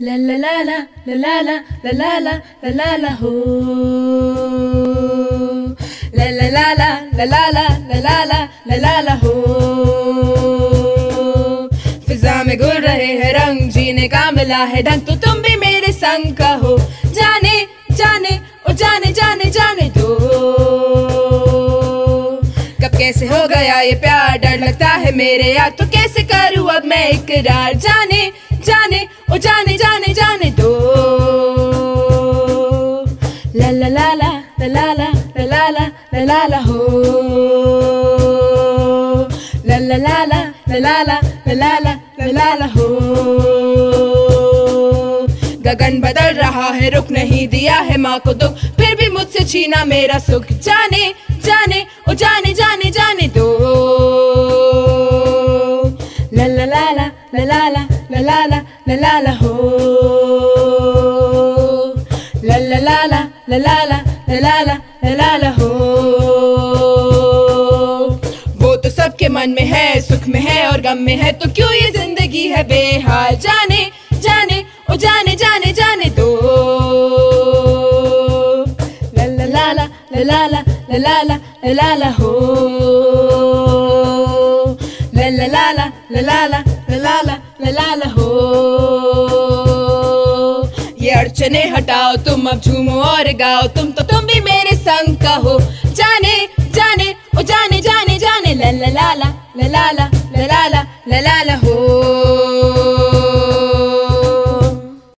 La la la la la la la la la la la la ho La la la la la la la la la la la la la फिजा में गुल रहे हैं रंग जीने का मिला है ढंग तो तुम भी मेरे संग का हो जाने जाने ओ जाने जाने जाने दो कब कैसे हो गया ये प्यार डर लगता है मेरे यार तो कैसे करूँ अब मैं इकरार जाने ओ जाने जाने जाने दो ला ला ला ला ला ला ला ला ला ला ला ला हो ला ला ला ला ला ला ला ला ला ला ला ला हो गगन बदल रहा है रुक नहीं दिया है माँ को दुख फिर भी मुझसे छीना मेरा सुख जाने जाने ओ जाने जाने जाने दो ला ला ला ला ला ला ला ला ला ला ला ला हो ला ला ला ला ला ला ला ला ला ला ला ला ला हो वो तो सबके मन में है सुख में है और गम में है तो क्यों ये ज़िंदगी है बेहाल जाने जाने ओ जाने जाने जाने दो ला ला ला ला ला ला ला ला ला ला ला ला ला ला ला ला ला ला ला ला हो ये अड़चने हटाओ तुम अब झूमो और गाओ तुम तो तुम भी मेरे संग का हो जाने जाने ओ जाने जाने जाने ला ला ला ला ला ला ला ला ला ला ला हो